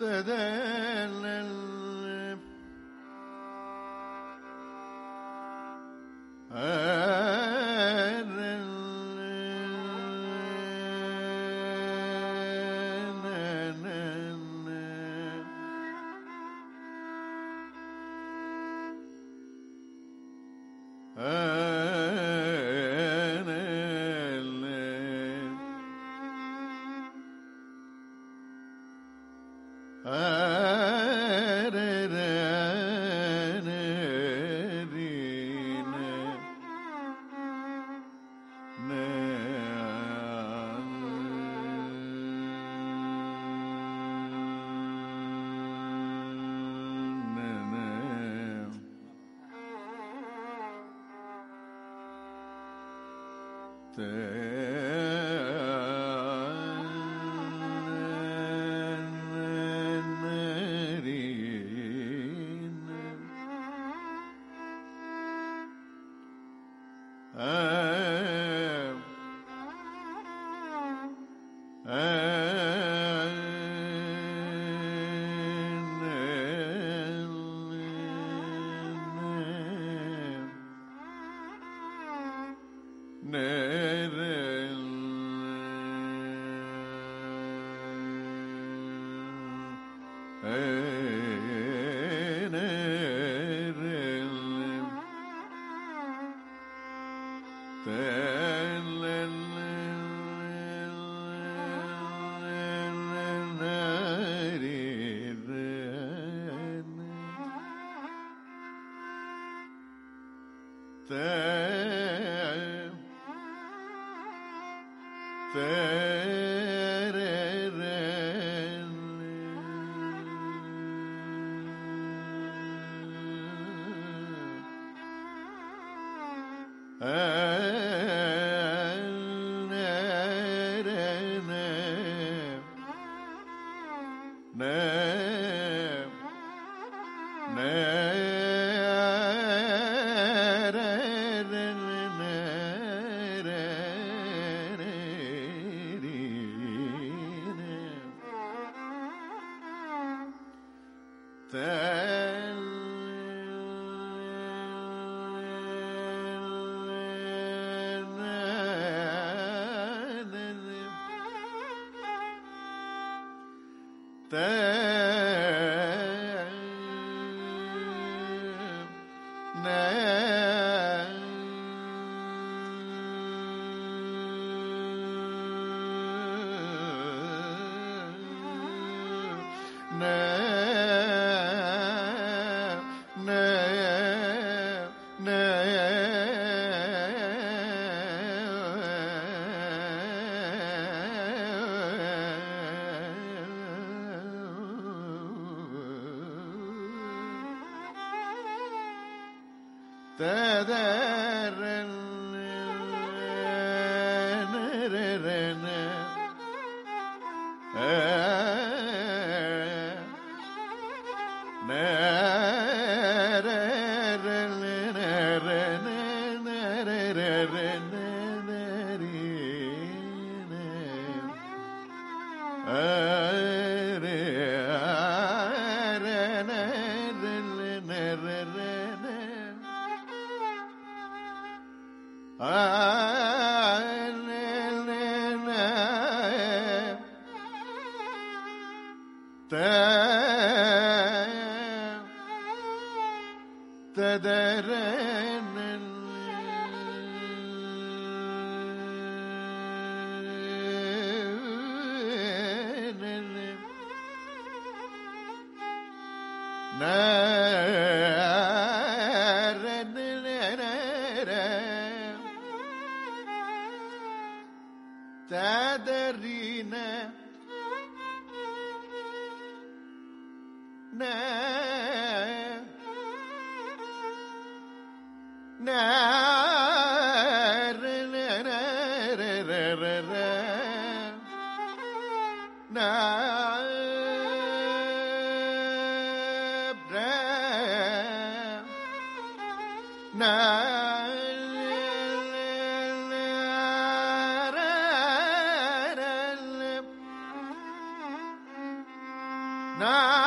تذلل Yeah. ne re Eh. ne Man. na This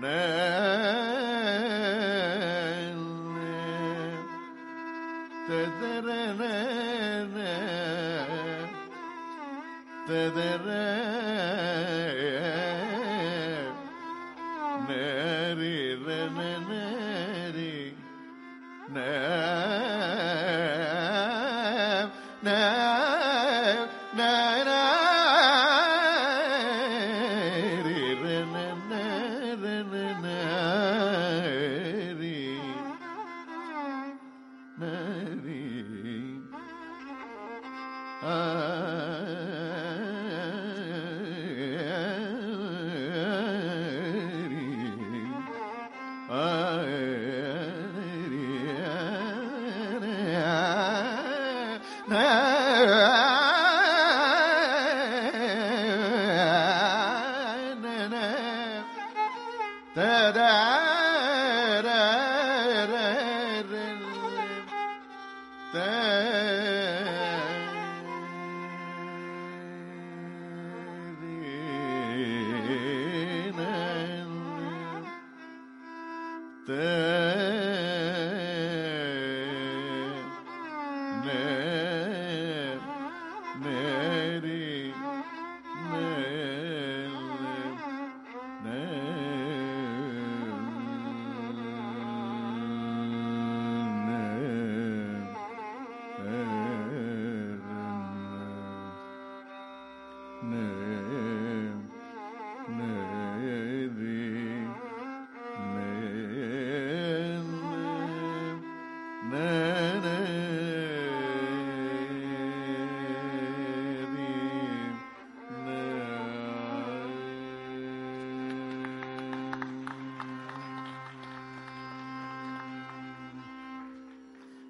raga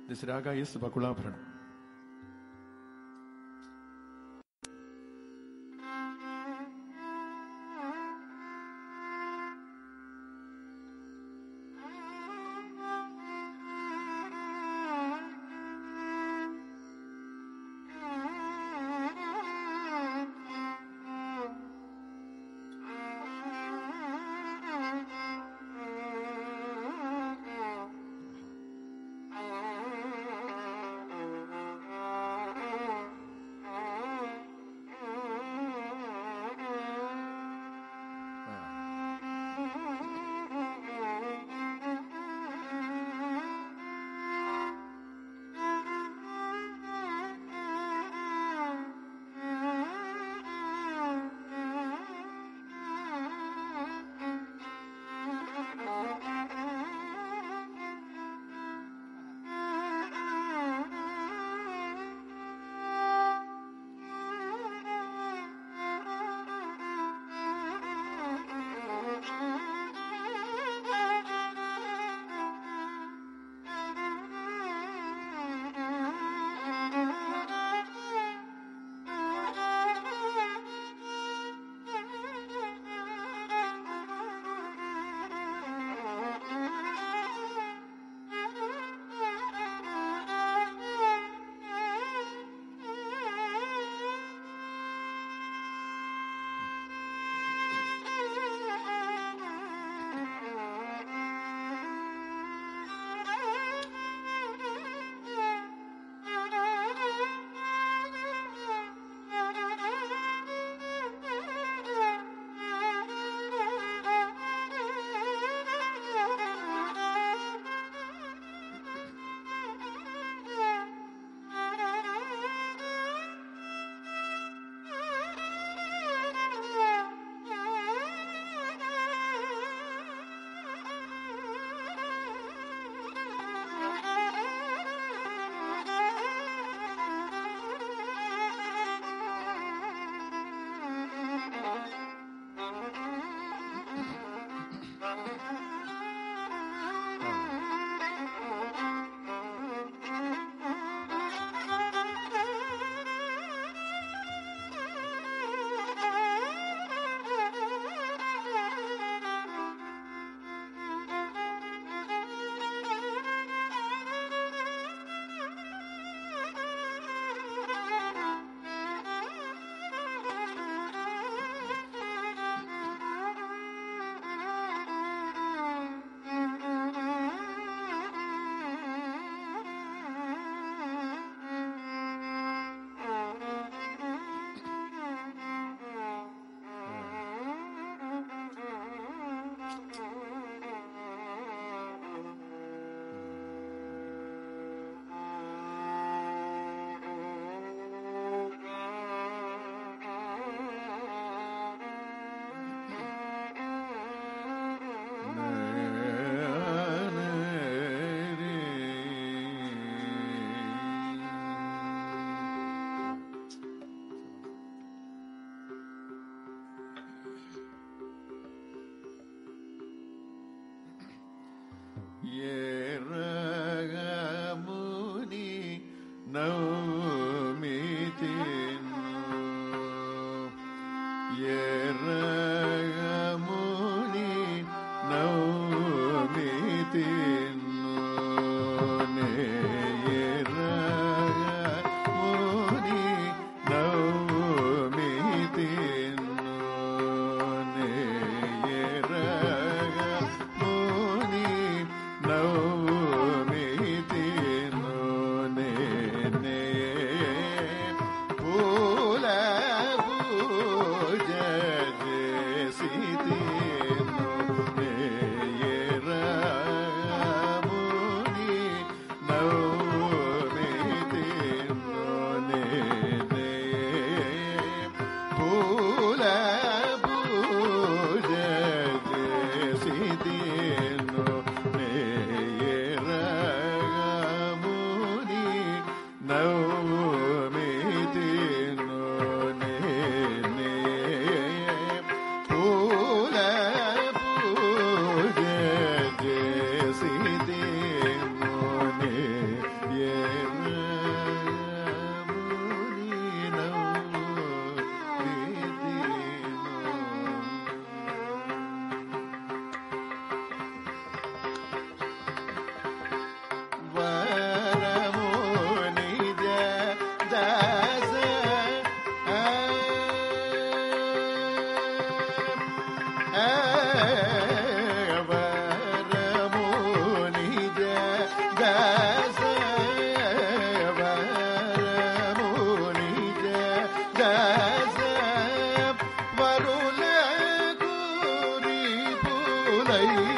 നിസ്രാഗായ സുഭകുളാഭരണം. I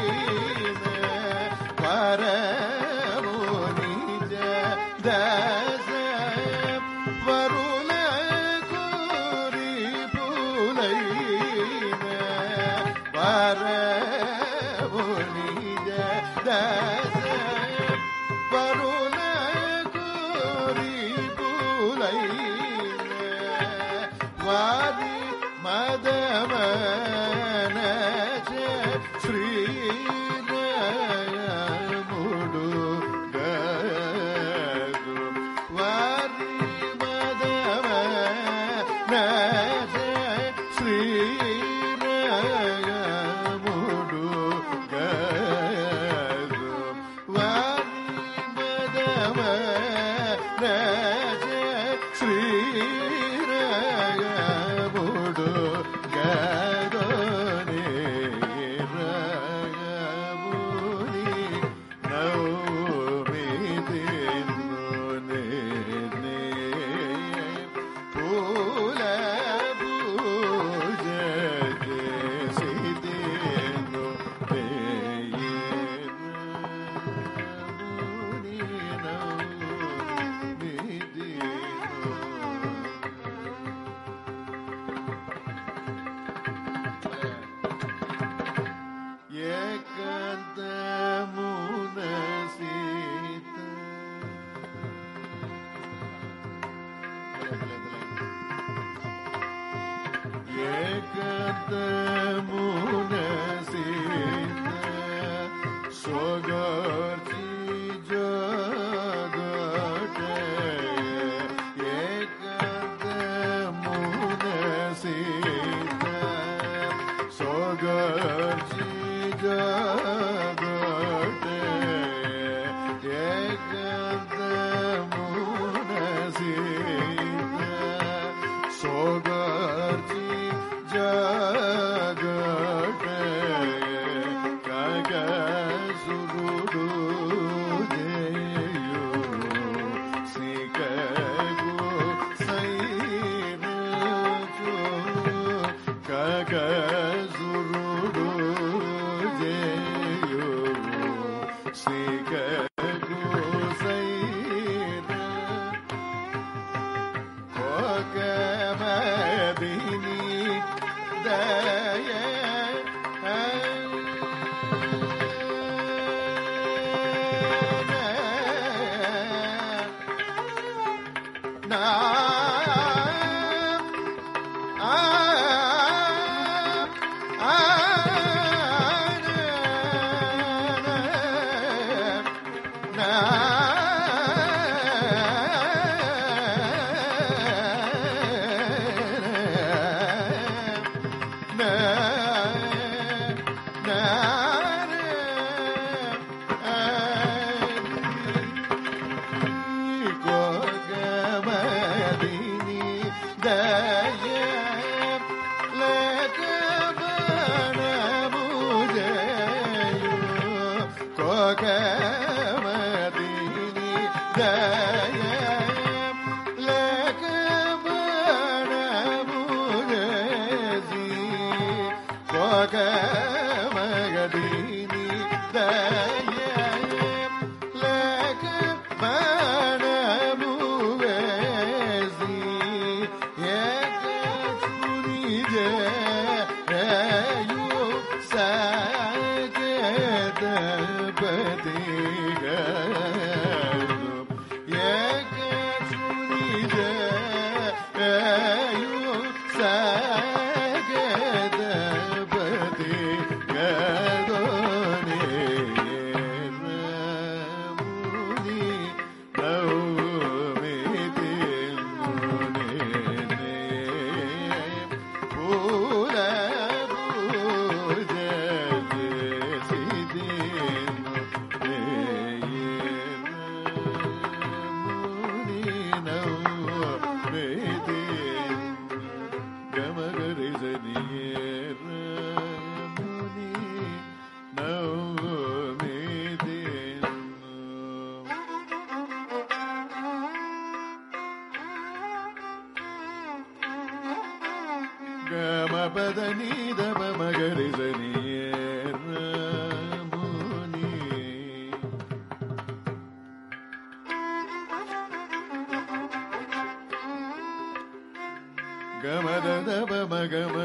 now. ಕೈ ganhou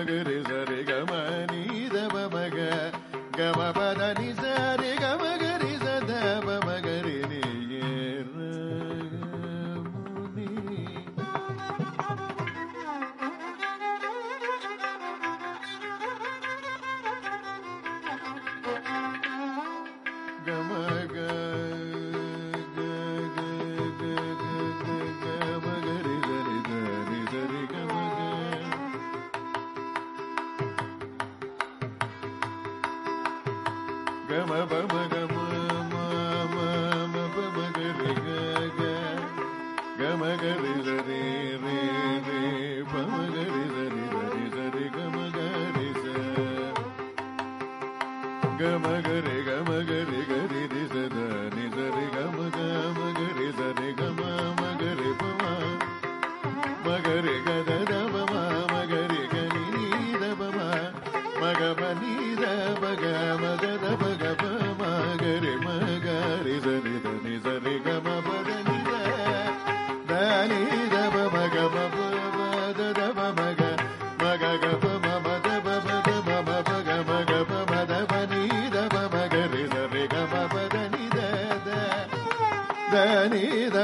ಗಮಗರಿ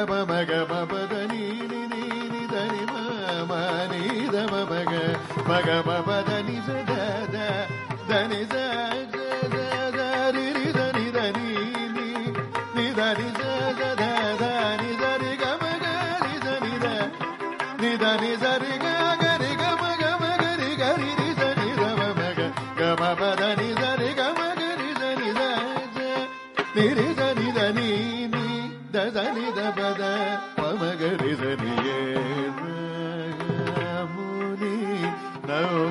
ಪ ಮಗ ಮಪದ ನೀ ನಿ ನಿ ನಿ ಧನಿ ಮ ಮ ನಿ ಧ ಮ ಮಗ ಮಗ ಮಪ Nidaniyeve Muni Nao